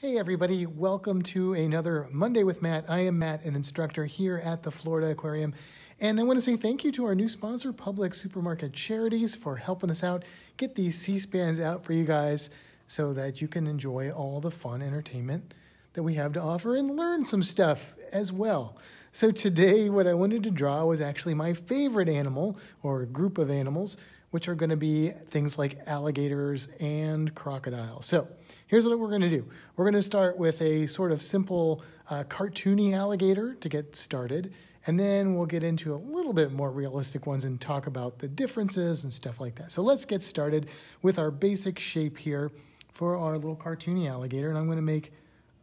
Hey, everybody, welcome to another Monday with Matt. I am Matt, an instructor here at the Florida Aquarium. And I want to say thank you to our new sponsor, Publix Supermarket Charities, for helping us out get these SEA-SPANs out for you guys so that you can enjoy all the fun entertainment that we have to offer and learn some stuff as well. So, today, what I wanted to draw was actually my favorite animal or group of animals, which are going to be things like alligators and crocodiles. So, here's what we're going to do we're going to start with a sort of simple uh, cartoony alligator to get started. And then we'll get into a little bit more realistic ones and talk about the differences and stuff like that. So let's get started with our basic shape here for our little cartoony alligator. And I'm going to make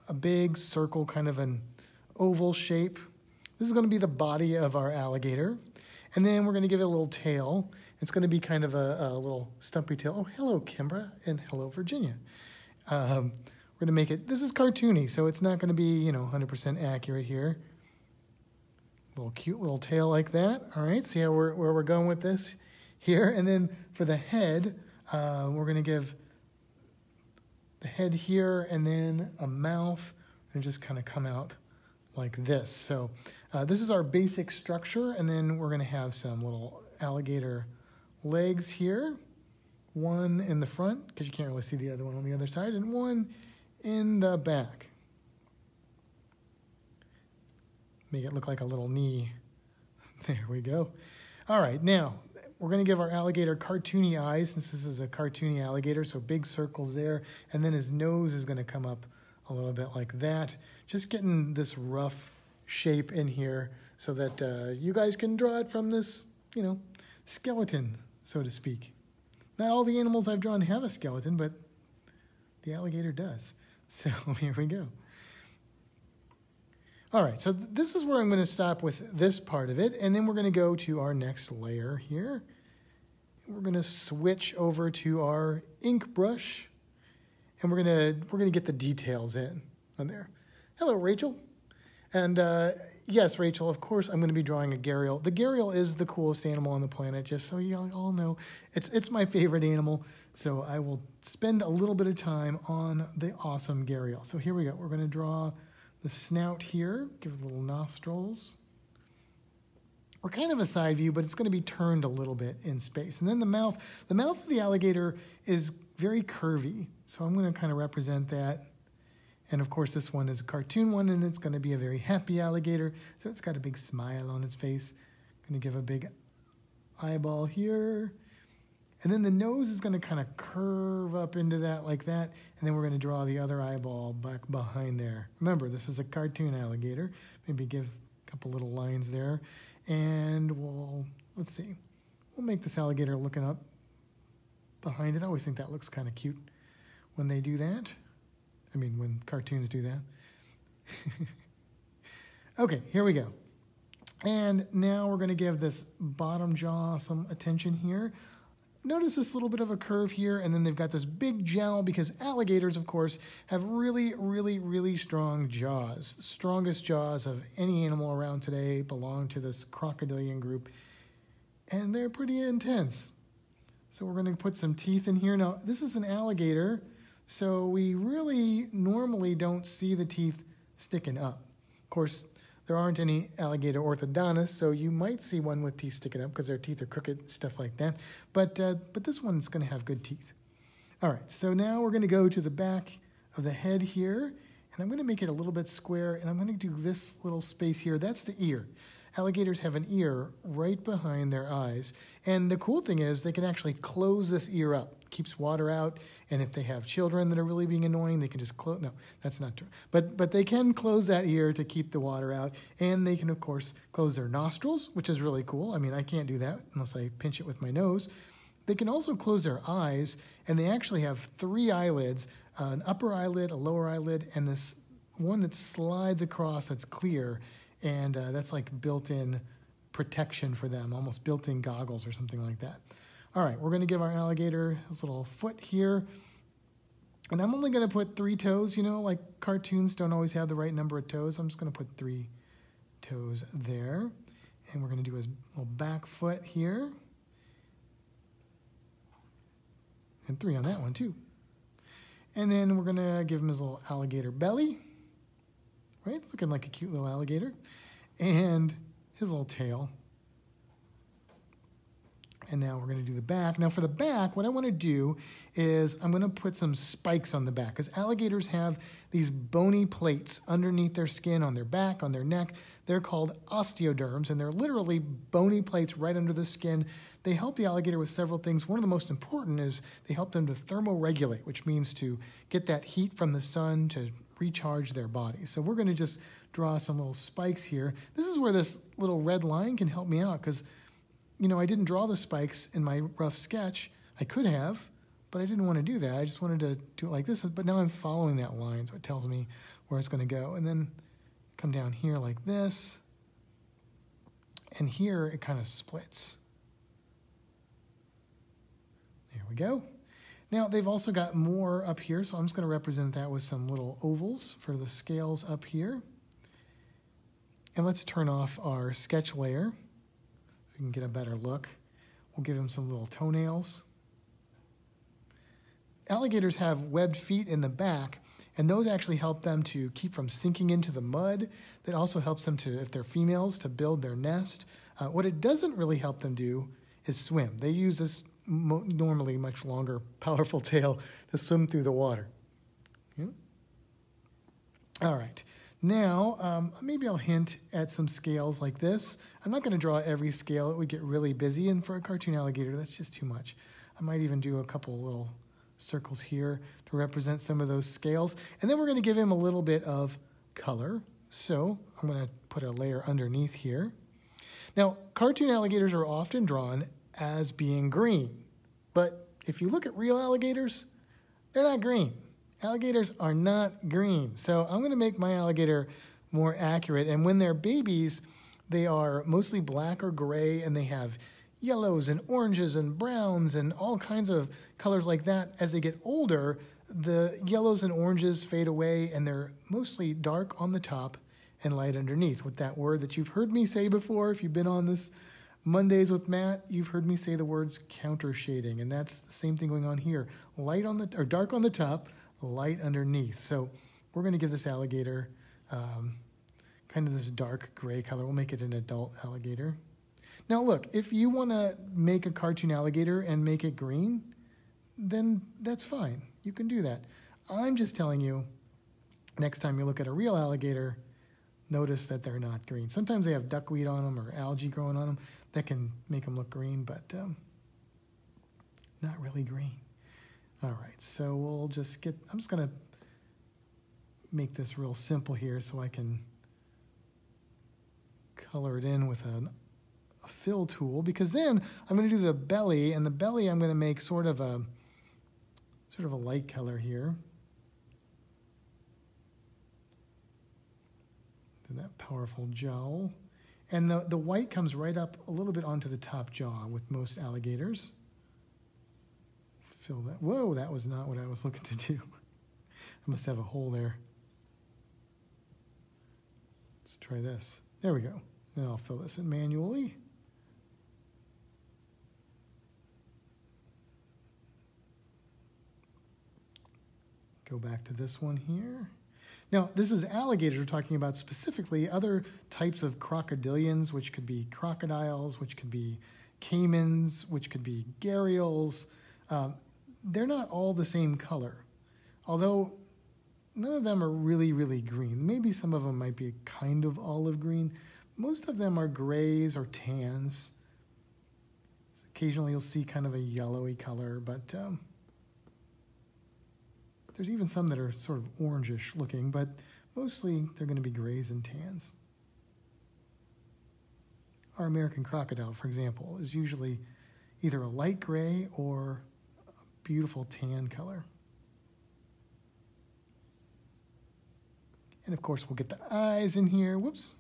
a big circle, kind of an oval shape. This is going to be the body of our alligator. And then we're going to give it a little tail. It's going to be kind of a, a little stumpy tail. Oh, hello, Kimbra, and hello, Virginia. Um, we're going to make it, this is cartoony, so it's not going to be, you know, 100% accurate here. Little cute little tail like that. All right, see how we're, where we're going with this here. And then for the head, uh, we're going to give the head here and then a mouth and just kind of come out like this. So uh, this is our basic structure, and then we're going to have some little alligator legs here. One in the front, because you can't really see the other one on the other side, and one in the back. Make it look like a little knee. There we go. All right, now we're going to give our alligator cartoony eyes since this is a cartoony alligator, so big circles there, and then his nose is going to come up a little bit like that. Just getting this rough shape in here so that uh, you guys can draw it from this, you know, skeleton, so to speak. Not all the animals I've drawn have a skeleton, but the alligator does. So here we go. All right, so th this is where I'm going to stop with this part of it, and then we're going to go to our next layer here. We're going to switch over to our ink brush, and we're going to we're going to get the details in on there. Hello, Rachel. And uh, yes, Rachel, of course, I'm going to be drawing a gharial. The gharial is the coolest animal on the planet, just so you all know. It's it's my favorite animal, so I will spend a little bit of time on the awesome gharial. So here we go. We're going to draw the snout here, give it little nostrils. We're kind of a side view, but it's going to be turned a little bit in space. And then the mouth, the mouth of the alligator is very curvy. So I'm going to kind of represent that. And of course, this one is a cartoon one, and it's going to be a very happy alligator. So it's got a big smile on its face. Going to give a big eyeball here. And then the nose is going to kind of curve up into that like that. And then we're going to draw the other eyeball back behind there. Remember, this is a cartoon alligator. Maybe give a couple little lines there. And we'll, let's see, we'll make this alligator looking up behind it. I always think that looks kind of cute when they do that. I mean, when cartoons do that. okay, here we go. And now we're going to give this bottom jaw some attention here notice this little bit of a curve here, and then they've got this big jowl because alligators, of course, have really, really, really strong jaws. The strongest jaws of any animal around today belong to this crocodilian group, and they're pretty intense. So we're going to put some teeth in here. Now, this is an alligator, so we really normally don't see the teeth sticking up. Of course, there aren't any alligator orthodontists, so you might see one with teeth sticking up because their teeth are crooked, stuff like that. But, uh, but this one's going to have good teeth. All right, so now we're going to go to the back of the head here, and I'm going to make it a little bit square, and I'm going to do this little space here. That's the ear. Alligators have an ear right behind their eyes, and the cool thing is they can actually close this ear up keeps water out. And if they have children that are really being annoying, they can just close. No, that's not true. But but they can close that ear to keep the water out, and they can of course close their nostrils, which is really cool. I mean, I can't do that unless I pinch it with my nose. They can also close their eyes, and they actually have three eyelids: uh, an upper eyelid, a lower eyelid, and this one that slides across that's clear, and uh, that's like built-in protection for them, almost built-in goggles or something like that. All right, we're going to give our alligator his little foot here. And I'm only going to put three toes, you know, like cartoons don't always have the right number of toes. I'm just going to put three toes there. And we're going to do his little back foot here. And three on that one too. And then we're going to give him his little alligator belly, right? Looking like a cute little alligator. And his little tail. And now we're going to do the back. Now for the back, what I want to do is I'm going to put some spikes on the back because alligators have these bony plates underneath their skin, on their back, on their neck. They're called osteoderms, and they're literally bony plates right under the skin. They help the alligator with several things. One of the most important is they help them to thermoregulate, which means to get that heat from the sun to recharge their body. So we're going to just draw some little spikes here. This is where this little red line can help me out because you know, I didn't draw the spikes in my rough sketch. I could have, but I didn't want to do that. I just wanted to do it like this. But now I'm following that line, so it tells me where it's going to go. And then come down here like this. And here it kind of splits. There we go. Now they've also got more up here, so I'm just going to represent that with some little ovals for the scales up here. And let's turn off our sketch layer we can get a better look. We'll give him some little toenails. Alligators have webbed feet in the back, and those actually help them to keep from sinking into the mud. That also helps them to, if they're females, to build their nest. Uh, what it doesn't really help them do is swim. They use this normally much longer, powerful tail to swim through the water. Yeah? All right. Now, um, maybe I'll hint at some scales like this. I'm not going to draw every scale. It would get really busy, and for a cartoon alligator, that's just too much. I might even do a couple little circles here to represent some of those scales. And then we're going to give him a little bit of color. So I'm going to put a layer underneath here. Now, cartoon alligators are often drawn as being green. But if you look at real alligators, they're not green. Alligators are not green. So I'm going to make my alligator more accurate. And when they're babies, they are mostly black or gray and they have yellows and oranges and browns and all kinds of colors like that. As they get older, the yellows and oranges fade away and they're mostly dark on the top and light underneath. With that word that you've heard me say before, if you've been on this Mondays with Matt, you've heard me say the words counter shading, and that's the same thing going on here. Light on the or dark on the top, light underneath. So we're going to give this alligator um, kind of this dark gray color. We'll make it an adult alligator. Now, look, if you want to make a cartoon alligator and make it green, then that's fine. You can do that. I'm just telling you, next time you look at a real alligator, notice that they're not green. Sometimes they have duckweed on them or algae growing on them that can make them look green, but um, not really green. All right, so we'll just get, I'm just going to make this real simple here so I can color it in with a, a fill tool because then I'm going to do the belly and the belly I'm going to make sort of a sort of a light color here. Then that powerful jowl. And the, the white comes right up a little bit onto the top jaw with most alligators fill that. Whoa, that was not what I was looking to do. I must have a hole there. Let's try this. There we go. Then I'll fill this in manually. Go back to this one here. Now, this is alligators we're talking about specifically, other types of crocodilians, which could be crocodiles, which could be caimans, which could be gharials. Um, they're not all the same color. Although none of them are really, really green. Maybe some of them might be a kind of olive green. Most of them are grays or tans. Occasionally you'll see kind of a yellowy color, but um, there's even some that are sort of orangish looking, but mostly they're going to be grays and tans. Our American crocodile, for example, is usually either a light gray or beautiful tan color. And of course, we'll get the eyes in here. Whoops.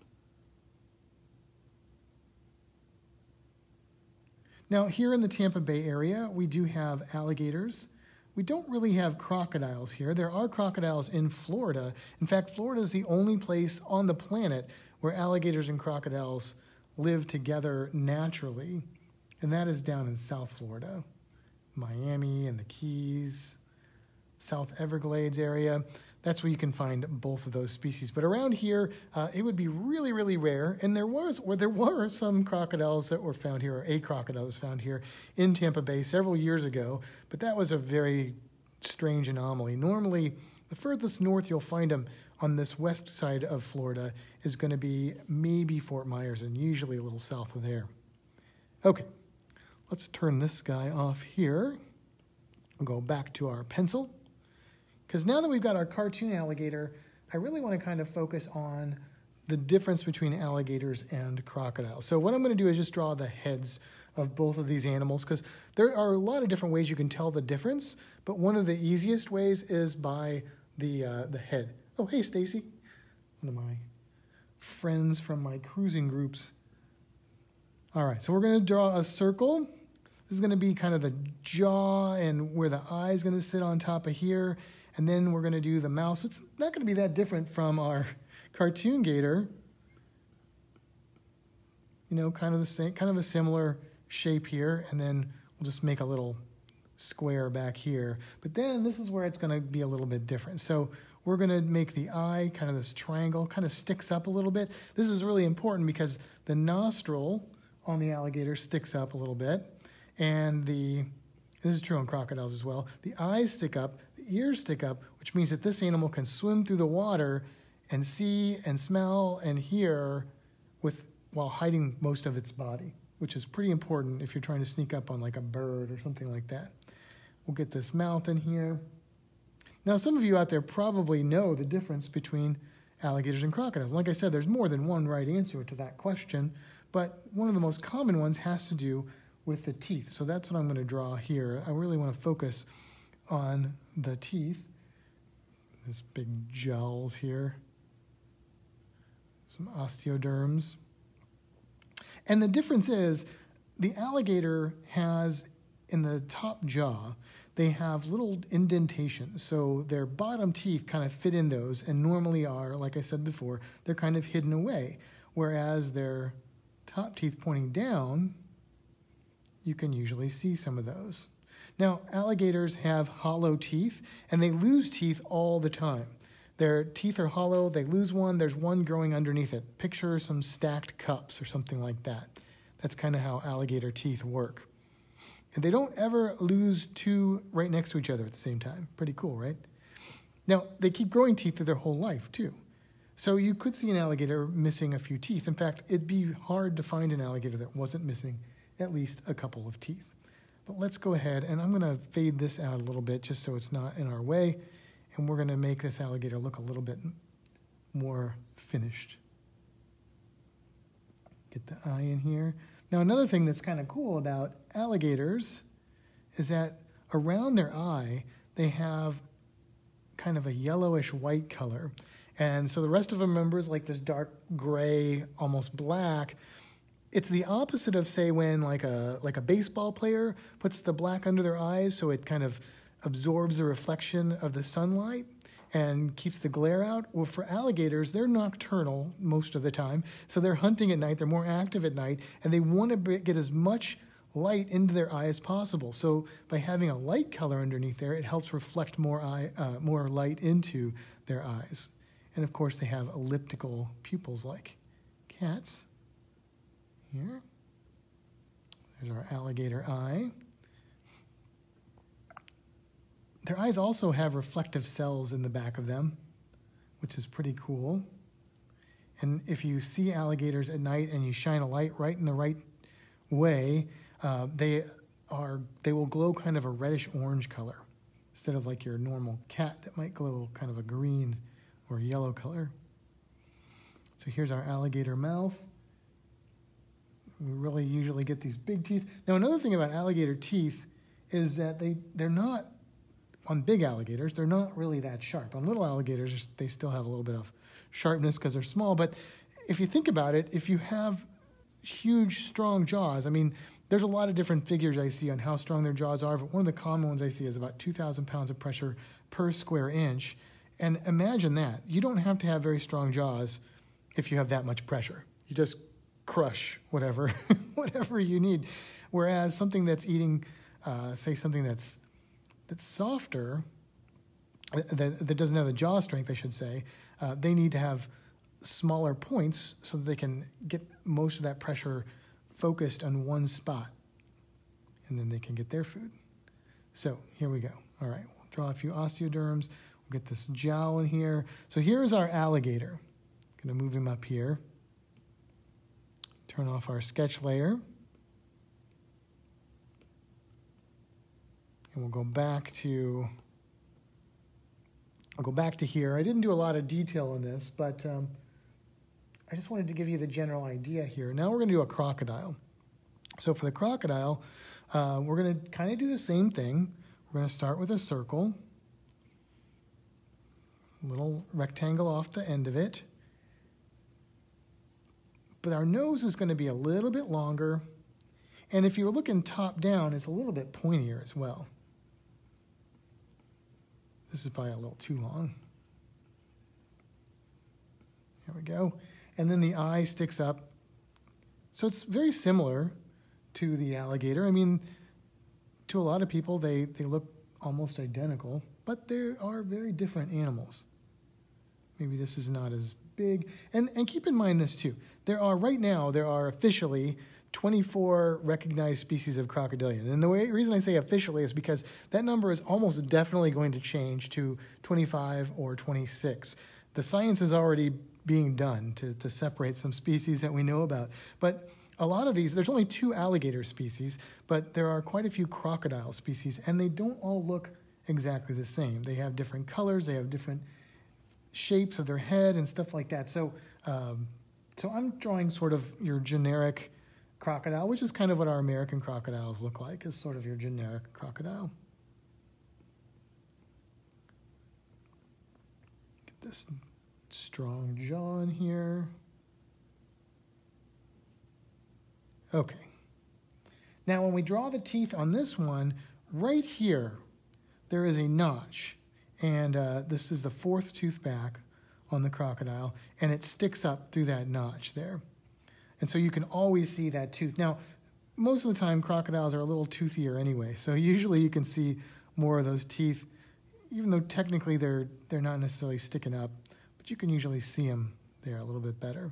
Now, here in the Tampa Bay area, we do have alligators. We don't really have crocodiles here. There are crocodiles in Florida. In fact, Florida is the only place on the planet where alligators and crocodiles live together naturally, and that is down in South Florida. Miami and the Keys, South Everglades area. That's where you can find both of those species. But around here, uh, it would be really, really rare. And there was, or there were some crocodiles that were found here, or a crocodile was found here in Tampa Bay several years ago. But that was a very strange anomaly. Normally, the furthest north you'll find them on this west side of Florida is going to be maybe Fort Myers, and usually a little south of there. Okay, let's turn this guy off here. We'll go back to our pencil. Because now that we've got our cartoon alligator, I really want to kind of focus on the difference between alligators and crocodiles. So what I'm going to do is just draw the heads of both of these animals because there are a lot of different ways you can tell the difference, but one of the easiest ways is by the uh, the head. Oh, hey Stacy, one of my friends from my cruising groups. All right, so we're going to draw a circle. This is going to be kind of the jaw and where the eye is going to sit on top of here and then we're going to do the mouth. So it's not going to be that different from our cartoon gator. You know, kind of the same, kind of a similar shape here, and then we'll just make a little square back here. But then this is where it's going to be a little bit different. So we're going to make the eye kind of this triangle, kind of sticks up a little bit. This is really important because the nostril on the alligator sticks up a little bit, and the this is true on crocodiles as well. The eyes stick up, the ears stick up, which means that this animal can swim through the water and see and smell and hear with while hiding most of its body, which is pretty important if you're trying to sneak up on like a bird or something like that. We'll get this mouth in here. Now, some of you out there probably know the difference between alligators and crocodiles. Like I said, there's more than one right answer to that question, but one of the most common ones has to do with the teeth. So that's what I'm going to draw here. I really want to focus on the teeth. This big jowls here. Some osteoderms. And the difference is the alligator has in the top jaw, they have little indentations. So their bottom teeth kind of fit in those and normally are, like I said before, they're kind of hidden away. Whereas their top teeth pointing down, you can usually see some of those. Now, alligators have hollow teeth, and they lose teeth all the time. Their teeth are hollow, they lose one, there's one growing underneath it. Picture some stacked cups or something like that. That's kind of how alligator teeth work. And they don't ever lose two right next to each other at the same time. Pretty cool, right? Now, they keep growing teeth through their whole life, too. So you could see an alligator missing a few teeth. In fact, it'd be hard to find an alligator that wasn't missing at least a couple of teeth. But let's go ahead and I'm going to fade this out a little bit just so it's not in our way. And we're going to make this alligator look a little bit more finished. Get the eye in here. Now, another thing that's kind of cool about alligators is that around their eye, they have kind of a yellowish white color. And so the rest of the members, like this dark gray, almost black, it's the opposite of say when like a like a baseball player puts the black under their eyes so it kind of absorbs the reflection of the sunlight and keeps the glare out. Well, for alligators, they're nocturnal most of the time, so they're hunting at night. They're more active at night, and they want to get as much light into their eye as possible. So by having a light color underneath there, it helps reflect more eye, uh, more light into their eyes. And of course, they have elliptical pupils like cats here. There's our alligator eye. Their eyes also have reflective cells in the back of them, which is pretty cool. And if you see alligators at night and you shine a light right in the right way, uh, they are they will glow kind of a reddish orange color instead of like your normal cat that might glow kind of a green or yellow color. So here's our alligator mouth. We really usually get these big teeth. Now, another thing about alligator teeth is that they, they're not, on big alligators, they're not really that sharp. On little alligators, they still have a little bit of sharpness because they're small. But if you think about it, if you have huge, strong jaws, I mean, there's a lot of different figures I see on how strong their jaws are, but one of the common ones I see is about 2,000 pounds of pressure per square inch. And imagine that. You don't have to have very strong jaws if you have that much pressure. You just crush whatever whatever you need. Whereas something that's eating, uh, say something that's that's softer, that, that doesn't have the jaw strength, I should say, uh, they need to have smaller points so that they can get most of that pressure focused on one spot, and then they can get their food. So here we go. All right, we'll draw a few osteoderms. We'll get this jowl in here. So here's our alligator. I'm Going to move him up here. Turn off our sketch layer. And we'll go back to I'll go back to here. I didn't do a lot of detail on this, but um, I just wanted to give you the general idea here. Now we're going to do a crocodile. So for the crocodile, uh, we're going to kind of do the same thing. We're going to start with a circle, little rectangle off the end of it. But our nose is going to be a little bit longer. And if you're looking top down, it's a little bit pointier as well. This is probably a little too long. There we go. And then the eye sticks up. So it's very similar to the alligator. I mean, to a lot of people, they, they look almost identical, but they are very different animals. Maybe this is not as big. And, and keep in mind this too. There are, right now, there are officially 24 recognized species of crocodilian. And the way, reason I say officially is because that number is almost definitely going to change to 25 or 26. The science is already being done to, to separate some species that we know about. But a lot of these, there's only two alligator species, but there are quite a few crocodile species, and they don't all look exactly the same. They have different colors, they have different shapes of their head and stuff like that. So, um, so I'm drawing sort of your generic crocodile, which is kind of what our American crocodiles look like, is sort of your generic crocodile. Get this strong jaw in here. Okay. Now, when we draw the teeth on this one, right here, there is a notch. And uh, this is the fourth tooth back on the crocodile, and it sticks up through that notch there. And so you can always see that tooth. Now, most of the time, crocodiles are a little toothier anyway, so usually you can see more of those teeth, even though technically they're, they're not necessarily sticking up, but you can usually see them there a little bit better.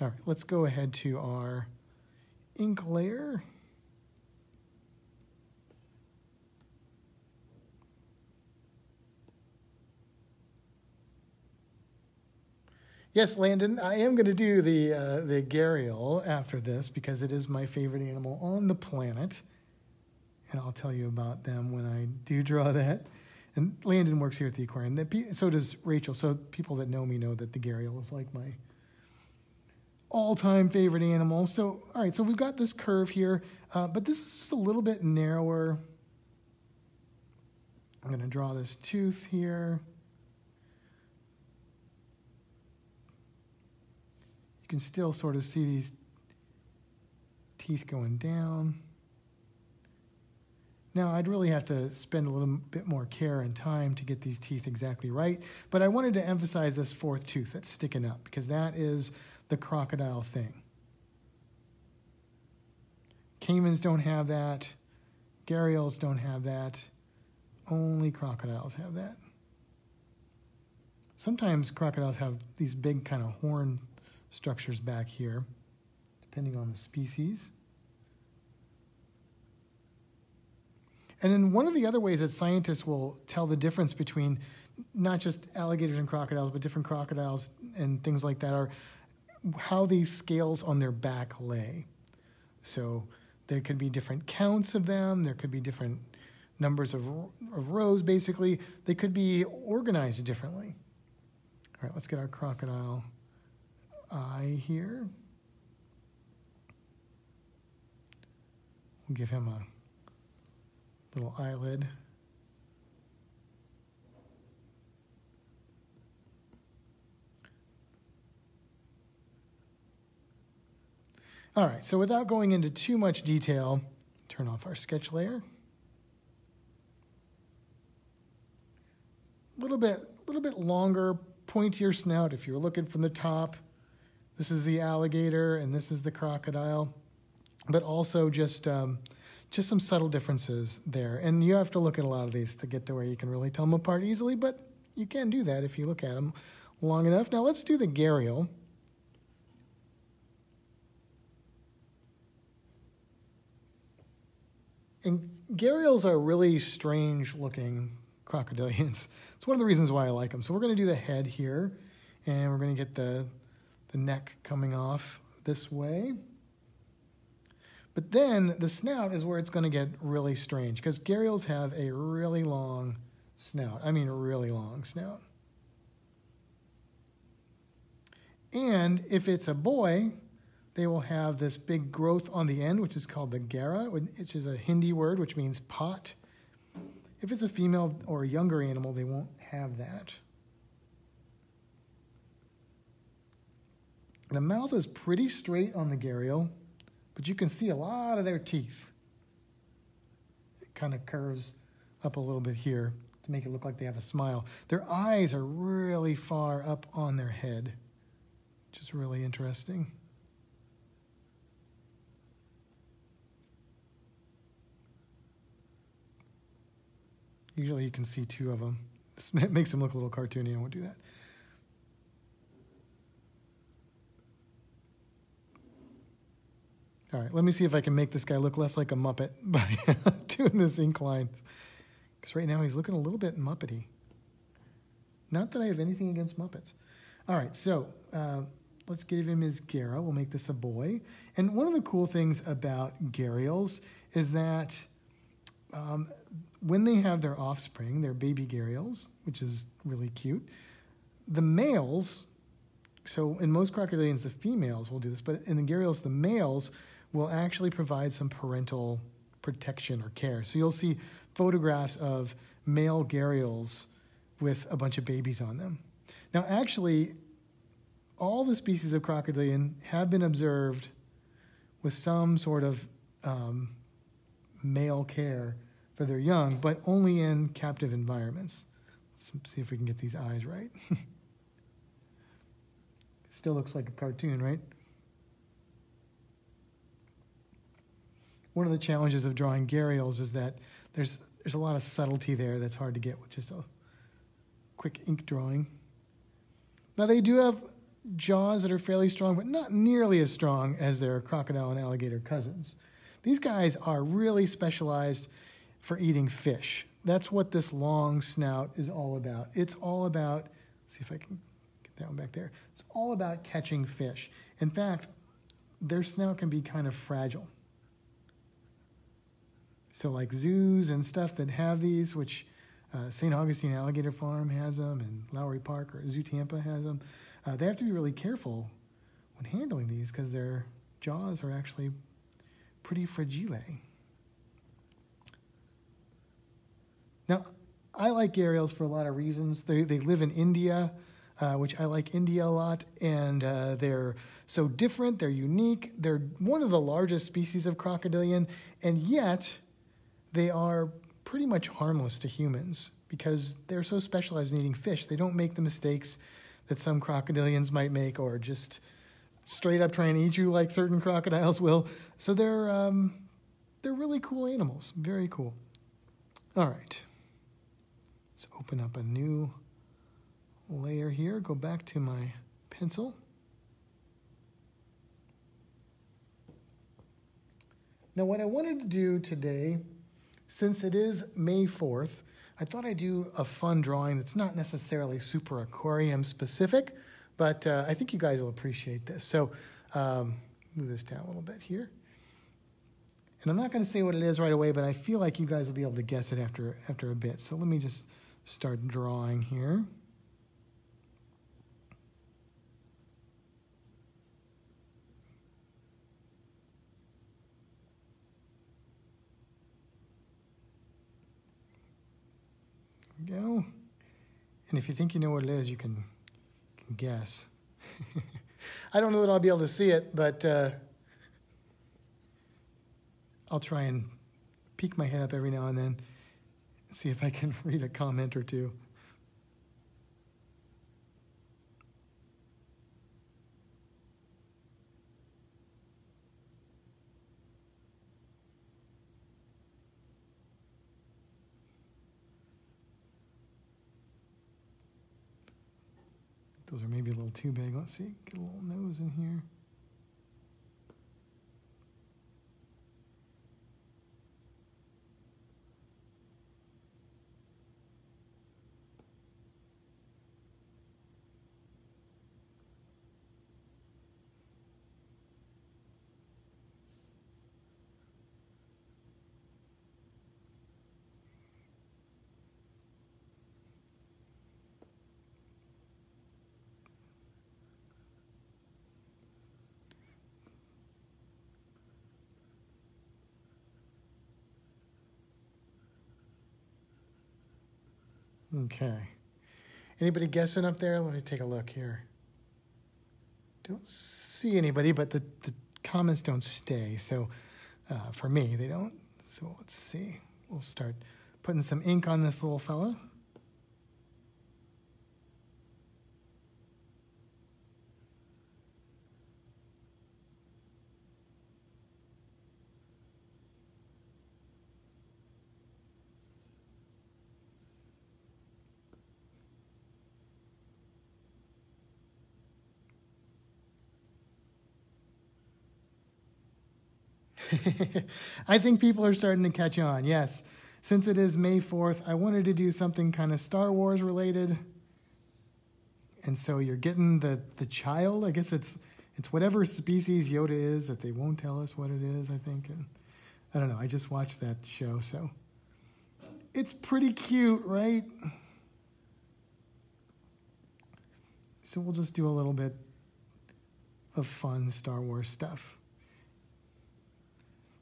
All right, let's go ahead to our ink layer. Yes, Landon, I am going to do the uh, the gharial after this because it is my favorite animal on the planet, and I'll tell you about them when I do draw that. And Landon works here at the aquarium. So does Rachel. So people that know me know that the gharial is like my all-time favorite animal. So all right, so we've got this curve here, uh, but this is just a little bit narrower. I'm going to draw this tooth here. Can still sort of see these teeth going down. Now, I'd really have to spend a little bit more care and time to get these teeth exactly right, but I wanted to emphasize this fourth tooth that's sticking up because that is the crocodile thing. Caimans don't have that, gharials don't have that, only crocodiles have that. Sometimes crocodiles have these big kind of horn structures back here, depending on the species. And then one of the other ways that scientists will tell the difference between not just alligators and crocodiles, but different crocodiles and things like that are how these scales on their back lay. So there could be different counts of them, there could be different numbers of, of rows, basically. They could be organized differently. All right, let's get our crocodile eye here. We'll give him a little eyelid. All right, so without going into too much detail, turn off our sketch layer. A little bit, little bit longer, pointier snout if you're looking from the top. This is the alligator and this is the crocodile. But also just, um, just some subtle differences there. And you have to look at a lot of these to get to where you can really tell them apart easily, but you can do that if you look at them long enough. Now let's do the gharial. And gharials are really strange looking crocodilians. It's one of the reasons why I like them. So we're going to do the head here, and we're going to get the, the neck coming off this way. But then the snout is where it's going to get really strange because gharials have a really long snout. I mean, really long snout. And if it's a boy, they will have this big growth on the end, which is called the ghara, which is a Hindi word which means pot. If it's a female or a younger animal, they won't have that. The mouth is pretty straight on the gharial but you can see a lot of their teeth. It kind of curves up a little bit here to make it look like they have a smile. Their eyes are really far up on their head, which is really interesting. Usually you can see two of them. This makes them look a little cartoony. I won't do that. All right, let me see if I can make this guy look less like a Muppet by doing this incline. Because right now he's looking a little bit Muppety. Not that I have anything against Muppets. All right, so uh, let's give him his ghara. We'll make this a boy. And one of the cool things about gharials is that um, when they have their offspring, their baby gharials, which is really cute, the males, so in most crocodilians, the females will do this, but in the gharials, the males will actually provide some parental protection or care. So you'll see photographs of male gharials with a bunch of babies on them. Now, actually, all the species of crocodilian have been observed with some sort of um, male care for their young, but only in captive environments. Let's see if we can get these eyes right. Still looks like a cartoon, right? One of the challenges of drawing gharials is that there's there's a lot of subtlety there that's hard to get with just a quick ink drawing. Now they do have jaws that are fairly strong, but not nearly as strong as their crocodile and alligator cousins. These guys are really specialized for eating fish. That's what this long snout is all about. It's all about, see if I can get that one back there. It's all about catching fish. In fact, their snout can be kind of fragile. So, like zoos and stuff that have these, which uh, St. Augustine Alligator Farm has them, and Lowry Park or Zoo Tampa has them, uh, they have to be really careful when handling these because their jaws are actually pretty fragile. Now, I like gharials for a lot of reasons. They, they live in India, uh, which I like India a lot, and uh, they're so different, they're unique. They're one of the largest species of crocodilian, and yet they are pretty much harmless to humans because they're so specialized in eating fish. They don't make the mistakes that some crocodilians might make or just straight up try and eat you like certain crocodiles will. So they're, um, they're really cool animals. Very cool. All right. Let's open up a new layer here. Go back to my pencil. Now, what I wanted to do today since it is May 4th, I thought I'd do a fun drawing that's not necessarily super aquarium specific, but uh, I think you guys will appreciate this. So um, move this down a little bit here. And I'm not going to say what it is right away, but I feel like you guys will be able to guess it after, after a bit. So let me just start drawing here. Go. And if you think you know what it is, you can, can guess. I don't know that I'll be able to see it, but uh, I'll try and peek my head up every now and then and see if I can read a comment or two. Those are maybe a little too big. Let's see, get a little nose in here. Okay. Anybody guessing up there? Let me take a look here. Don't see anybody, but the, the comments don't stay. So uh, for me, they don't. So let's see. We'll start putting some ink on this little fella. I think people are starting to catch on. Yes, since it is May 4th, I wanted to do something kind of Star Wars related. And so you're getting the the child. I guess it's it's whatever species Yoda is that they won't tell us what it is, I think. And I don't know. I just watched that show, so it's pretty cute, right? So we'll just do a little bit of fun Star Wars stuff.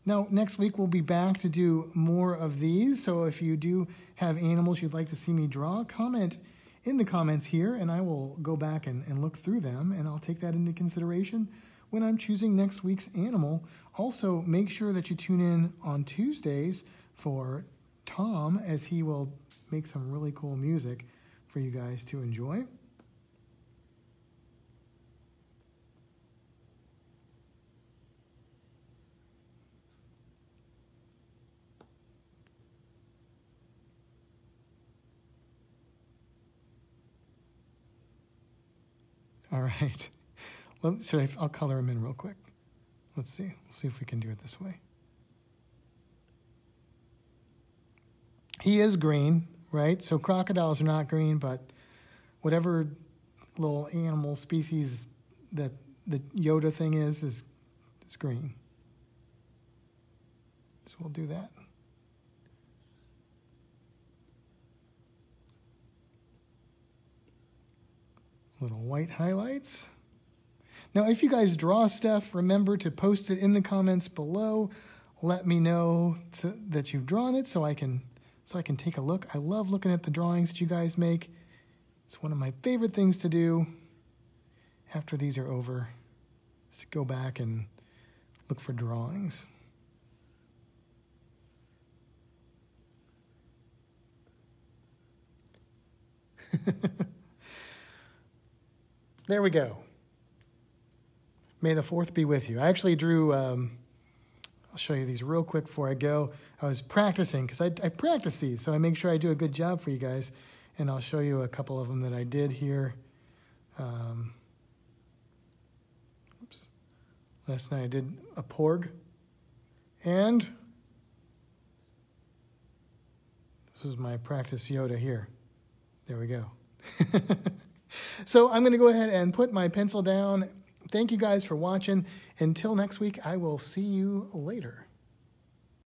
Now, next week we'll be back to do more of these. So if you do have animals you'd like to see me draw, comment in the comments here, and I will go back and, and look through them, and I'll take that into consideration when I'm choosing next week's animal. Also, make sure that you tune in on Tuesdays for Tom, as he will make some really cool music for you guys to enjoy. All right. Well, should I, I'll color him in real quick. Let's see. We'll see if we can do it this way. He is green, right? So crocodiles are not green, but whatever little animal species that the Yoda thing is, is, is green. So we'll do that. Little white highlights. Now, if you guys draw stuff, remember to post it in the comments below. Let me know to, that you've drawn it so I can so I can take a look. I love looking at the drawings that you guys make. It's one of my favorite things to do after these are over. Is to go back and look for drawings. There we go. May the fourth be with you. I actually drew, um, I'll show you these real quick before I go. I was practicing because I, I practice these, so I make sure I do a good job for you guys. And I'll show you a couple of them that I did here. Um, oops. Last night I did a porg. And this is my practice Yoda here. There we go. So I'm going to go ahead and put my pencil down. Thank you guys for watching. Until next week, I will see you later.